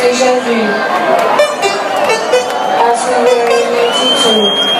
Station 3. to, to,